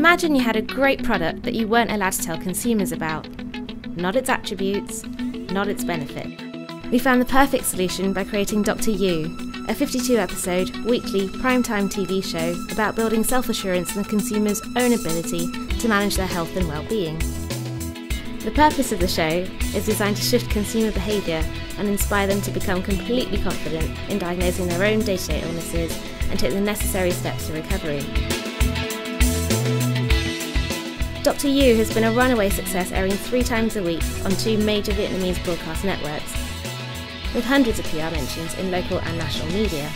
Imagine you had a great product that you weren't allowed to tell consumers about. Not its attributes, not its benefit. We found the perfect solution by creating Dr. You, a 52 episode, weekly, primetime TV show about building self assurance in the consumer's own ability to manage their health and well being. The purpose of the show is designed to shift consumer behaviour and inspire them to become completely confident in diagnosing their own day to day illnesses and take the necessary steps to recovery. Dr. You has been a runaway success, airing three times a week on two major Vietnamese broadcast networks, with hundreds of PR mentions in local and national media.